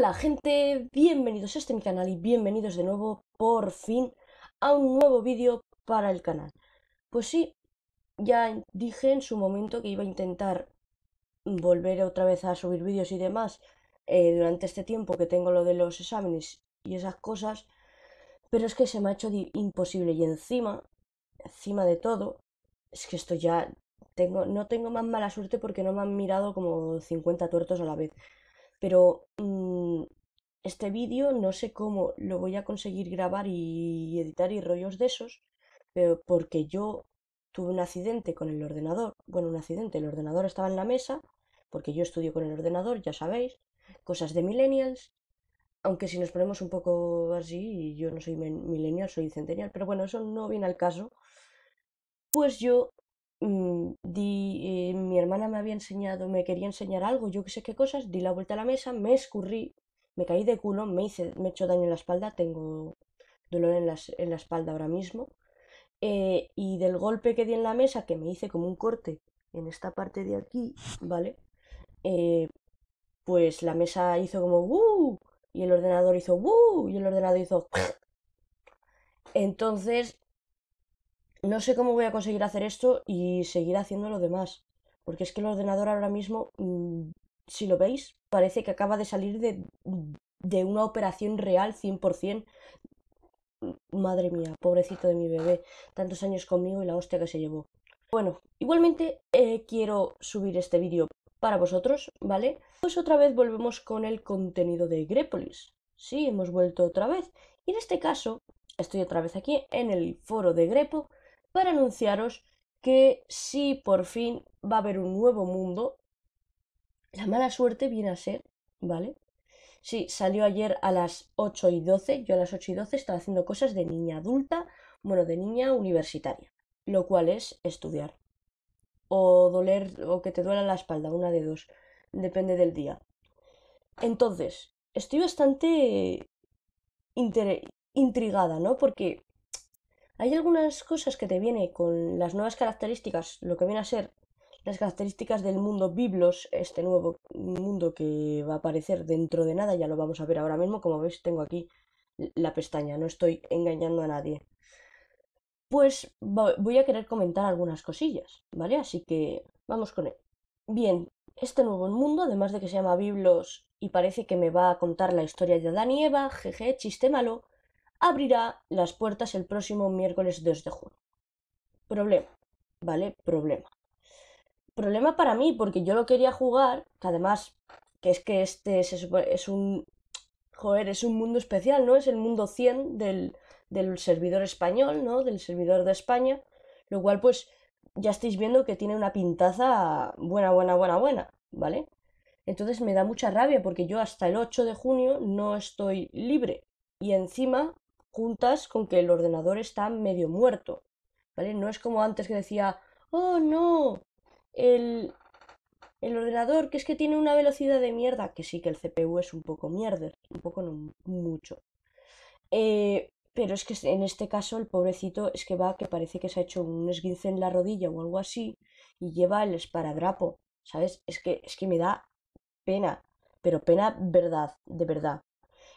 Hola gente, bienvenidos a este mi canal y bienvenidos de nuevo por fin a un nuevo vídeo para el canal. Pues sí, ya dije en su momento que iba a intentar volver otra vez a subir vídeos y demás eh, durante este tiempo que tengo lo de los exámenes y esas cosas, pero es que se me ha hecho imposible y encima, encima de todo, es que esto ya tengo, no tengo más mala suerte porque no me han mirado como 50 tuertos a la vez. Pero mm, este vídeo no sé cómo lo voy a conseguir grabar y editar y rollos de esos, pero porque yo tuve un accidente con el ordenador. Bueno, un accidente, el ordenador estaba en la mesa, porque yo estudio con el ordenador, ya sabéis, cosas de millennials. Aunque si nos ponemos un poco así, yo no soy millennial, soy centennial, pero bueno, eso no viene al caso. Pues yo di, eh, mi hermana me había enseñado, me quería enseñar algo, yo que sé qué cosas, di la vuelta a la mesa, me escurrí, me caí de culo, me hice, me he hecho daño en la espalda, tengo dolor en, en la espalda ahora mismo. Eh, y del golpe que di en la mesa, que me hice como un corte en esta parte de aquí, ¿vale? Eh, pues la mesa hizo como ¡uh! y el ordenador hizo ¡uh! y el ordenador hizo entonces no sé cómo voy a conseguir hacer esto y seguir haciendo lo demás. Porque es que el ordenador ahora mismo, mm, si lo veis, parece que acaba de salir de, de una operación real 100%. Madre mía, pobrecito de mi bebé, tantos años conmigo y la hostia que se llevó. Bueno, igualmente eh, quiero subir este vídeo para vosotros, ¿vale? Pues otra vez volvemos con el contenido de Grepolis. Sí, hemos vuelto otra vez. Y en este caso, estoy otra vez aquí en el foro de Grepo para anunciaros que si por fin va a haber un nuevo mundo, la mala suerte viene a ser, ¿vale? Sí, salió ayer a las 8 y 12, yo a las 8 y 12 estaba haciendo cosas de niña adulta, bueno, de niña universitaria, lo cual es estudiar. O doler, o que te duela la espalda, una de dos, depende del día. Entonces, estoy bastante intrigada, ¿no? Porque hay algunas cosas que te viene con las nuevas características, lo que viene a ser las características del mundo Biblos, este nuevo mundo que va a aparecer dentro de nada, ya lo vamos a ver ahora mismo, como veis tengo aquí la pestaña, no estoy engañando a nadie. Pues voy a querer comentar algunas cosillas, ¿vale? Así que vamos con él. Bien, este nuevo mundo, además de que se llama Biblos y parece que me va a contar la historia de Adán y Eva, jeje, chiste malo, abrirá las puertas el próximo miércoles 2 de junio. Problema, ¿vale? Problema. Problema para mí, porque yo lo quería jugar, que además, que es que este es, un... Joder, es un mundo especial, ¿no? Es el mundo 100 del, del servidor español, ¿no? Del servidor de España, lo cual pues ya estáis viendo que tiene una pintaza buena, buena, buena, buena, ¿vale? Entonces me da mucha rabia porque yo hasta el 8 de junio no estoy libre y encima juntas con que el ordenador está medio muerto, ¿vale? No es como antes que decía, oh no, el, el ordenador que es que tiene una velocidad de mierda, que sí que el CPU es un poco mierder, un poco no mucho. Eh, pero es que en este caso el pobrecito es que va que parece que se ha hecho un esguince en la rodilla o algo así y lleva el esparadrapo, ¿sabes? Es que, es que me da pena, pero pena verdad, de verdad.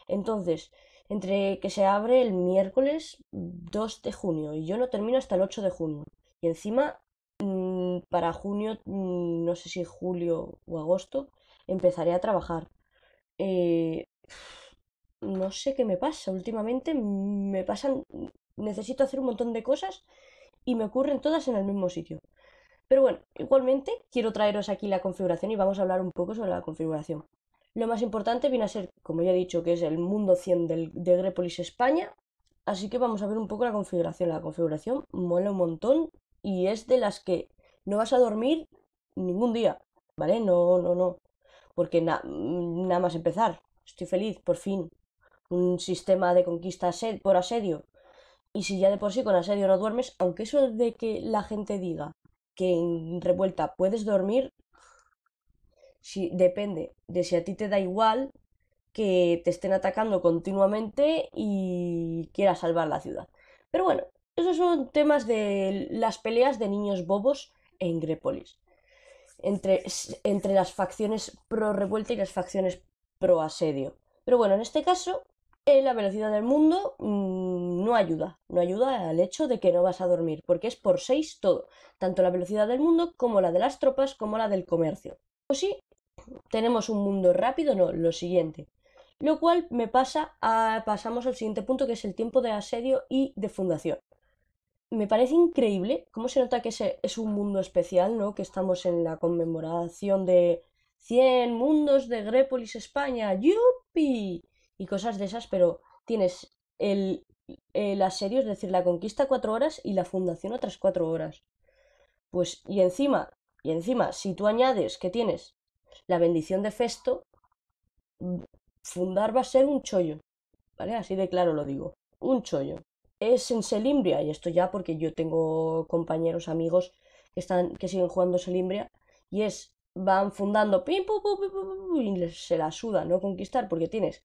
Entonces, entre que se abre el miércoles 2 de junio y yo no termino hasta el 8 de junio. Y encima, mm, para junio, mm, no sé si julio o agosto, empezaré a trabajar. Eh, no sé qué me pasa. Últimamente me pasan, necesito hacer un montón de cosas y me ocurren todas en el mismo sitio. Pero bueno, igualmente quiero traeros aquí la configuración y vamos a hablar un poco sobre la configuración. Lo más importante viene a ser, como ya he dicho, que es el mundo 100 del, de Grepolis España. Así que vamos a ver un poco la configuración. La configuración mola un montón y es de las que no vas a dormir ningún día, ¿vale? No, no, no. Porque nada más empezar. Estoy feliz, por fin. Un sistema de conquista por asedio. Y si ya de por sí con asedio no duermes, aunque eso de que la gente diga que en revuelta puedes dormir, si, depende de si a ti te da igual que te estén atacando continuamente y quieras salvar la ciudad. Pero bueno, esos son temas de las peleas de niños bobos en Grepolis. Entre, entre las facciones pro revuelta y las facciones pro asedio. Pero bueno, en este caso, eh, la velocidad del mundo mm, no ayuda. No ayuda al hecho de que no vas a dormir, porque es por 6 todo. Tanto la velocidad del mundo como la de las tropas como la del comercio. O sí, tenemos un mundo rápido, no, lo siguiente. Lo cual me pasa a, pasamos al siguiente punto, que es el tiempo de asedio y de fundación. Me parece increíble cómo se nota que ese es un mundo especial, ¿no? Que estamos en la conmemoración de 100 mundos de Grépolis, España, ¡yupi! Y cosas de esas, pero tienes el, el asedio, es decir, la conquista cuatro horas y la fundación otras cuatro horas. Pues, y encima, y encima, si tú añades que tienes la bendición de Festo, fundar va a ser un chollo. ¿Vale? Así de claro lo digo. Un chollo. Es en Selimbria, y esto ya porque yo tengo compañeros, amigos que están, que siguen jugando Selimbria, y es, van fundando pim, pum, pum, pum, y se la suda no conquistar, porque tienes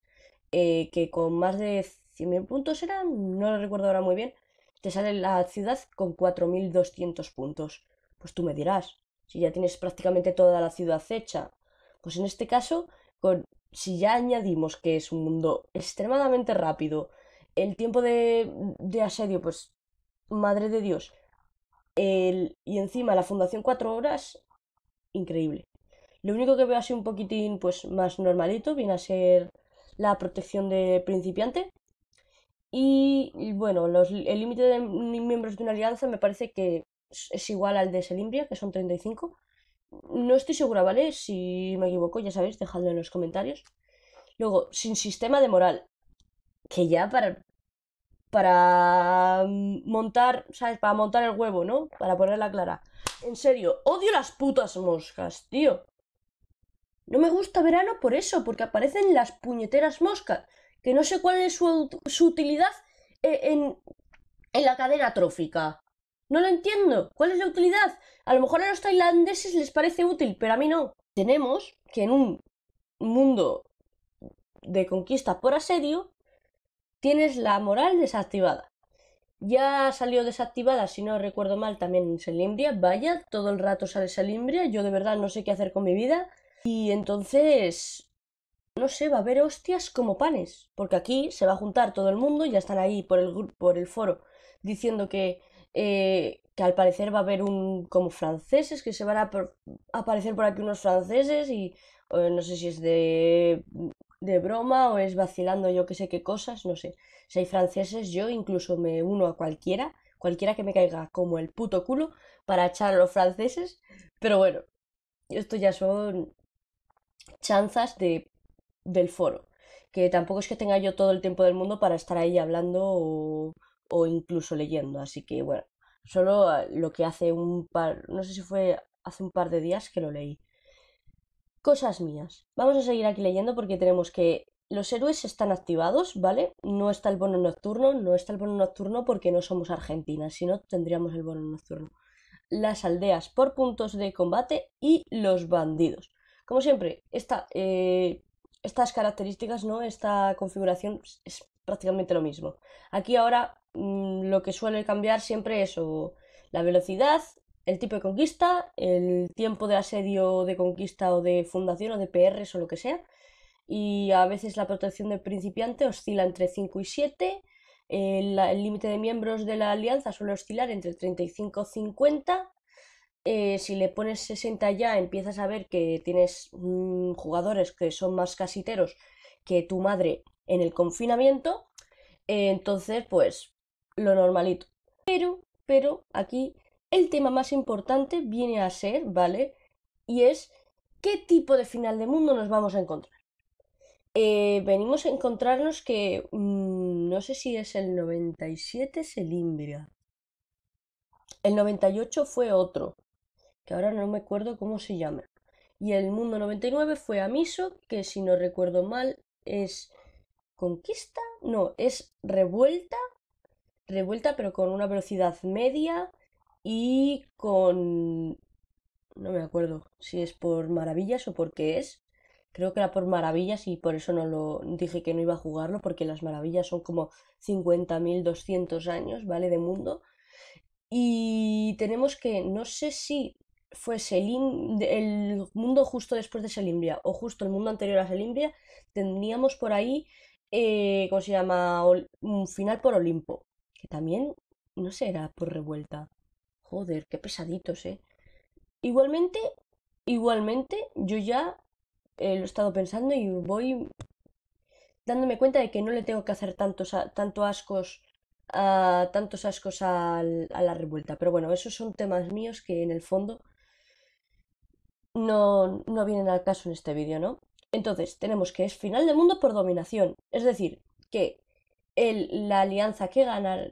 eh, que con más de 100.000 puntos eran, no lo recuerdo ahora muy bien, te sale la ciudad con 4.200 puntos. Pues tú me dirás, si ya tienes prácticamente toda la ciudad hecha, pues en este caso, con, si ya añadimos que es un mundo extremadamente rápido, el tiempo de, de asedio, pues, madre de Dios, el, y encima la fundación cuatro horas, increíble. Lo único que veo así un poquitín, pues, más normalito, viene a ser la protección de principiante. Y, bueno, los, el límite de miembros de una alianza me parece que es igual al de Selimbria, que son 35. No estoy segura, ¿vale? Si me equivoco, ya sabéis, dejadlo en los comentarios. Luego, sin sistema de moral. Que ya para. Para montar, ¿sabes? Para montar el huevo, ¿no? Para ponerla clara. En serio, odio las putas moscas, tío. No me gusta verano por eso, porque aparecen las puñeteras moscas. Que no sé cuál es su, utilidad eh, en, en la cadena trófica. No lo entiendo. ¿Cuál es la utilidad? A lo mejor a los tailandeses les parece útil, pero a mí no. Tenemos que en un mundo de conquista por asedio tienes la moral desactivada. Ya salió desactivada, si no recuerdo mal, también en Selimbria. Vaya, todo el rato sale Selimbria. Yo de verdad no sé qué hacer con mi vida. Y entonces, no sé, va a haber hostias como panes. Porque aquí se va a juntar todo el mundo, ya están ahí por el, por el foro diciendo que eh, que al parecer va a haber un como franceses, que se van a, aparecer por aquí unos franceses y no sé si es de, de broma o es vacilando yo que sé qué cosas, no sé. Si hay franceses, yo incluso me uno a cualquiera, cualquiera que me caiga como el puto culo para echar a los franceses, pero bueno, esto ya son chanzas de, del foro, que tampoco es que tenga yo todo el tiempo del mundo para estar ahí hablando o o incluso leyendo. Así que bueno, solo ah, lo que hace un par, no sé si fue hace un par de días que lo leí. Cosas mías. Vamos a seguir aquí leyendo porque tenemos que los héroes están activados, ¿vale? No está el bono nocturno, no está el bono nocturno porque no somos Argentina, si no tendríamos el bono nocturno. Las aldeas por puntos de combate y los bandidos. Como siempre, esta, eh, estas características, ¿no? Esta configuración es prácticamente lo mismo. Aquí ahora lo que suele cambiar siempre es la velocidad, el tipo de conquista, el tiempo de asedio de conquista o de fundación o de PRs o lo que sea. Y a veces la protección del principiante oscila entre 5 y 7. El límite de miembros de la alianza suele oscilar entre 35 y 50. Eh, si le pones 60 ya, empiezas a ver que tienes mm, jugadores que son más casiteros que tu madre en el confinamiento. entonces, pues lo normalito. Pero, pero aquí el tema más importante viene a ser, ¿vale? Y es qué tipo de final de mundo nos vamos a encontrar. Eh, venimos a encontrarnos que mm, no sé si es el 97 Selimbria. El 98 fue otro, que ahora no me acuerdo cómo se llama. Y el mundo 99 fue Amiso, que si no recuerdo mal es conquista, no, es revuelta revuelta, pero con una velocidad media y con... No me acuerdo si es por maravillas o por qué es. Creo que era por maravillas y por eso no lo dije que no iba a jugarlo, porque las maravillas son como 50.200 años, ¿vale? De mundo. Y tenemos que, no sé si fuese el mundo justo después de Selimbria o justo el mundo anterior a Selimbria, tendríamos por ahí, eh, ¿cómo se llama? Un final por Olimpo, que también, no sé, era por revuelta. Joder, qué pesaditos, ¿eh? Igualmente, igualmente, yo ya eh, lo he estado pensando y voy dándome cuenta de que no le tengo que hacer tantos, tanto ascos a tantos ascos a la revuelta. Pero bueno, esos son temas míos que en el fondo no, no vienen al caso en este vídeo, ¿no? Entonces, tenemos que es final del mundo por dominación. Es decir, que el, la alianza que,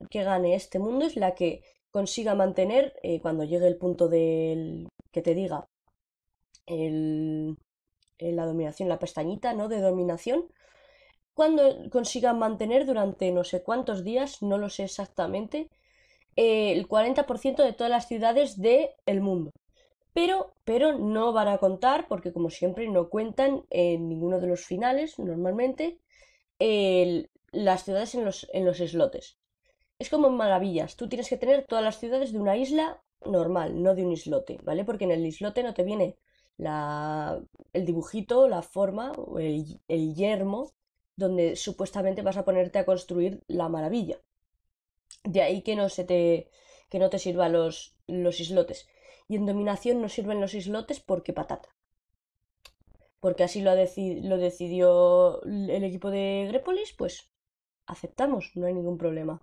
que gane este mundo es la que consiga mantener, eh, cuando llegue el punto del que te diga la dominación, la pestañita, ¿no? De dominación, cuando consigan mantener durante no sé cuántos días, no lo sé exactamente, eh, el 40% de todas las ciudades del mundo. Pero, pero no van a contar, porque como siempre no cuentan en ninguno de los finales, normalmente, las ciudades en los, en los islotes. Es como en Maravillas, tú tienes que tener todas las ciudades de una isla normal, no de un islote, ¿vale? Porque en el islote no te viene la, el dibujito, la forma, el, el yermo donde supuestamente vas a ponerte a construir la maravilla. De ahí que no se te que no te sirvan los, los islotes. Y en dominación no sirven los islotes porque patata. Porque así lo, lo decidió el equipo de Grepolis, pues aceptamos, no hay ningún problema.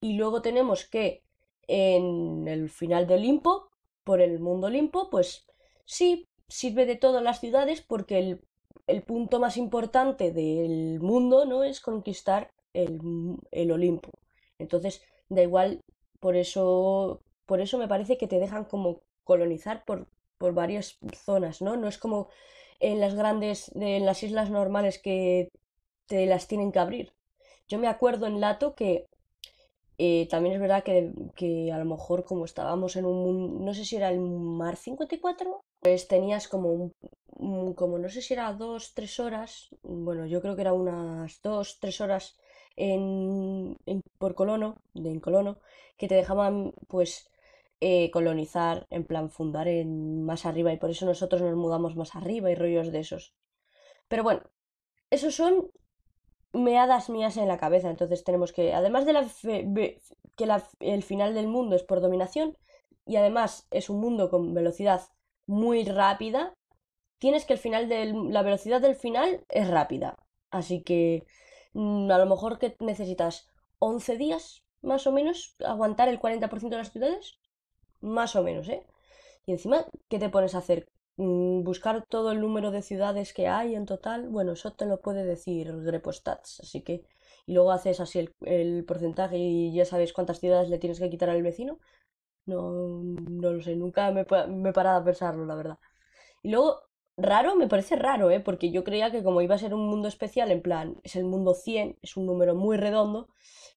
Y luego tenemos que en el final del Olimpo, por el mundo Olimpo, pues sí, sirve de todas las ciudades porque el el punto más importante del mundo, ¿no? Es conquistar el, el Olimpo. Entonces, da igual, por eso, por eso me parece que te dejan como colonizar por, por varias zonas, ¿no? No es como en las grandes, en las islas normales que te las tienen que abrir. Yo me acuerdo en Lato que eh, también es verdad que, que, a lo mejor como estábamos en un, no sé si era el mar 54, pues tenías como un, como no sé si era dos, tres horas, bueno, yo creo que era unas dos, tres horas en, por colono, de en colono, que te dejaban pues eh, colonizar, en plan fundar en más arriba y por eso nosotros nos mudamos más arriba y rollos de esos. Pero bueno, esos son meadas mías en la cabeza, entonces tenemos que, además de la que el final del mundo es por dominación y además es un mundo con velocidad muy rápida, tienes que el final de la velocidad del final es rápida. Así que mm, a lo mejor que necesitas 11 días, más o menos, aguantar el 40% de las ciudades. Más o menos, ¿eh? Y encima, ¿qué te pones a hacer? Mm, buscar todo el número de ciudades que hay en total. Bueno, eso te lo puede decir Grepostats. Así que. Y luego haces así el, porcentaje y ya sabes cuántas ciudades le tienes que quitar al vecino. No, no lo sé, nunca me, me he parado a pensarlo, la verdad. Y luego Raro, me parece raro, ¿eh? Porque yo creía que como iba a ser un mundo especial, en plan, es el mundo 100, es un número muy redondo,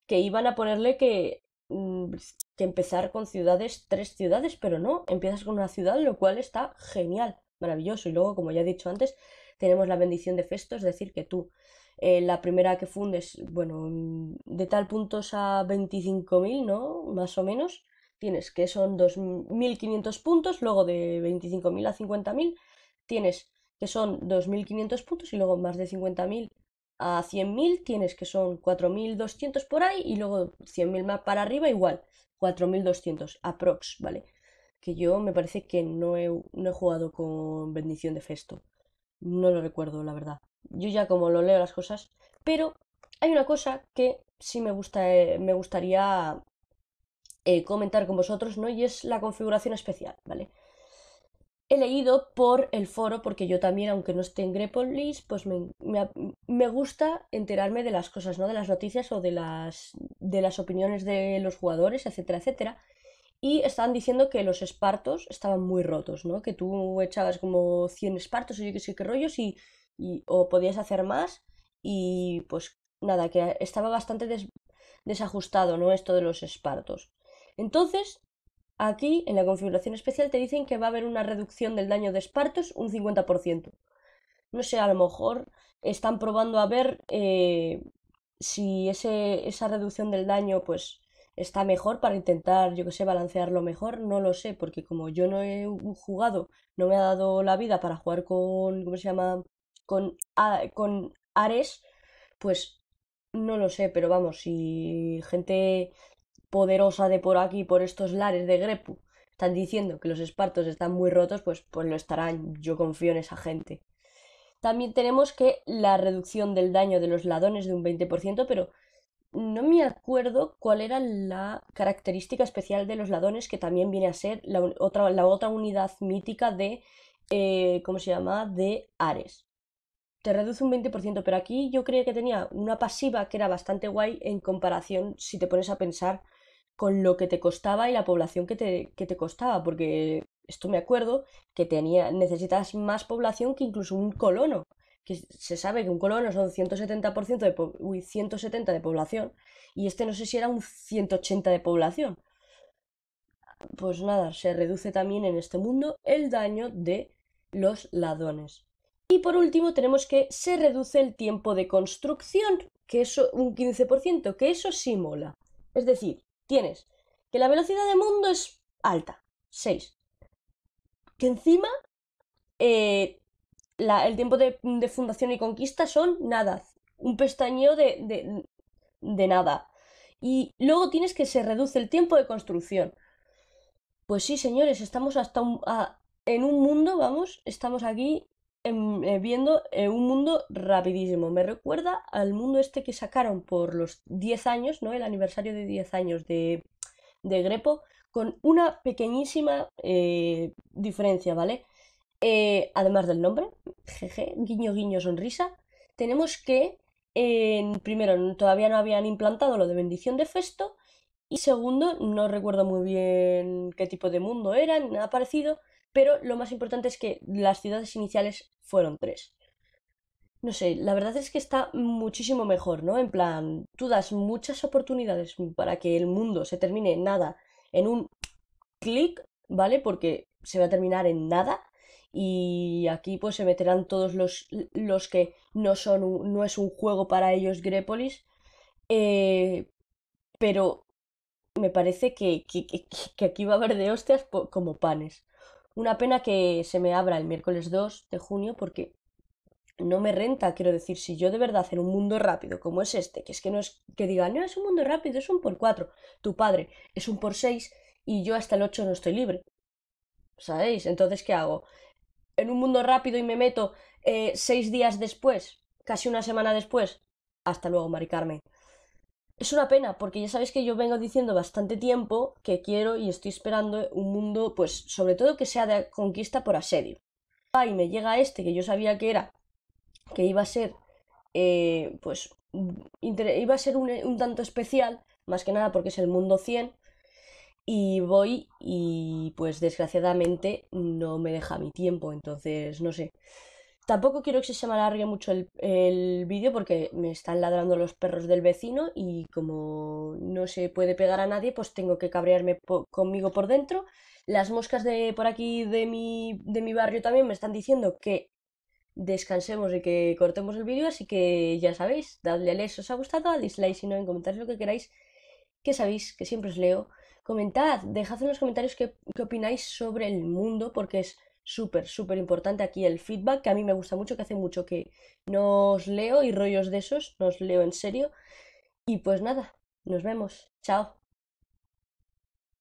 que iban a ponerle que, mm, que empezar con ciudades, tres ciudades, pero no, empiezas con una ciudad, lo cual está genial, maravilloso. Y luego, como ya he dicho antes, tenemos la bendición de Festo, es decir, que tú, eh, la primera que fundes, bueno, de tal puntos a 25.000, ¿no? Más o menos, tienes que son 2.500 puntos, luego de 25.000 a 50.000 tienes que son 2.500 puntos y luego más de 50.000 a 100.000 tienes que son 4.200 por ahí y luego 100.000 más para arriba igual, 4.200 aprox, ¿vale? Que yo me parece que no he, no he jugado con bendición de Festo. No lo recuerdo, la verdad. Yo ya como lo leo las cosas, pero hay una cosa que sí me, gusta, eh, me gustaría eh, comentar con vosotros, ¿no? Y es la configuración especial, ¿vale? He leído por el foro, porque yo también, aunque no esté en Grepolis, pues me, me, gusta enterarme de las cosas, ¿no? De las noticias o de las, de las opiniones de los jugadores, etcétera, etcétera. Y estaban diciendo que los espartos estaban muy rotos, ¿no? Que tú echabas como 100 espartos o yo qué sé qué rollos y, o podías hacer más y pues nada, que estaba bastante desajustado, ¿no? Esto de los espartos. Entonces, Aquí, en la configuración especial, te dicen que va a haber una reducción del daño de espartos un 50%. No sé, a lo mejor están probando a ver eh, si esa reducción del daño, pues, está mejor para intentar, yo que sé, balancearlo mejor, no lo sé, porque como yo no he jugado, no me ha dado la vida para jugar con, ¿cómo se llama? Con, con Ares, pues no lo sé, pero vamos, si gente poderosa de por aquí, por estos lares de Grepu, están diciendo que los espartos están muy rotos, pues, pues lo estarán, yo confío en esa gente. También tenemos que la reducción del daño de los ladrones de un 20%, pero no me acuerdo cuál era la característica especial de los ladrones, que también viene a ser la, otra, la otra unidad mítica de, eh, ¿cómo se llama?, de Ares. Te reduce un 20%, pero aquí yo creo que tenía una pasiva que era bastante guay en comparación, si te pones a pensar, con lo que te costaba y la población que te, que te costaba, porque esto me acuerdo que tenía, necesitas más población que incluso un colono que se sabe que un colono son 170%, de, uy, 170 de población y este no sé si era un 180 de población. Pues nada, se reduce también en este mundo el daño de los ladrones. Y por último tenemos que se reduce el tiempo de construcción, que eso un 15%, que eso sí mola. Es decir, tienes que la velocidad de mundo es alta, 6. Que encima eh, el tiempo de, fundación y conquista son nada, un pestañeo de, de, nada. Y luego tienes que se reduce el tiempo de construcción. Pues sí, señores, estamos hasta en un mundo, vamos, estamos aquí eh, viendo eh, un mundo rapidísimo. Me recuerda al mundo este que sacaron por los 10 años, ¿no? El aniversario de 10 años de, Grepo, con una pequeñísima eh, diferencia, ¿vale? Además del nombre, jeje, guiño guiño sonrisa, tenemos que, primero, todavía no habían implantado lo de bendición de Festo, y segundo, no recuerdo muy bien qué tipo de mundo eran, nada parecido, pero lo más importante es que las ciudades iniciales fueron tres. No sé, la verdad es que está muchísimo mejor, ¿no? En plan, tú das muchas oportunidades para que el mundo se termine en nada, en un clic, ¿vale? Porque se va a terminar en nada y aquí pues se meterán todos los, los que no son no es un juego para ellos Grepolis eh, pero me parece que, que, aquí va a haber de hostias como panes una pena que se me abra el miércoles 2 de junio porque no me renta, quiero decir, si yo de verdad en un mundo rápido como es este, que es que no es que diga, no es un mundo rápido, es un por 4, tu padre es un por 6 y yo hasta el 8 no estoy libre. ¿Sabéis? Entonces, ¿qué hago? en un mundo rápido y me meto eh, seis días después, casi una semana después, hasta luego, Mari Carmen. Es una pena, porque ya sabéis que yo vengo diciendo bastante tiempo que quiero y estoy esperando un mundo, pues, sobre todo que sea de conquista por asedio. Y me llega este que yo sabía que era, que iba a ser, eh, pues, iba a ser un, un tanto especial, más que nada porque es el mundo 100, y voy y pues desgraciadamente no me deja mi tiempo, entonces no sé. Tampoco quiero que se me alargue mucho el, el vídeo porque me están ladrando los perros del vecino y como no se puede pegar a nadie, pues tengo que cabrearme conmigo por dentro. Las moscas de por aquí de mi, de mi barrio también me están diciendo que descansemos y que cortemos el vídeo, así que ya sabéis, dadle a like si os ha gustado, a dislike si no, en comentarios lo que queráis, que sabéis que siempre os leo. Comentad, dejad en los comentarios qué, opináis sobre el mundo, porque es súper, súper importante aquí el feedback, que a mí me gusta mucho, que hace mucho que no os leo y rollos de esos, no os leo en serio. Y pues nada, nos vemos. Chao.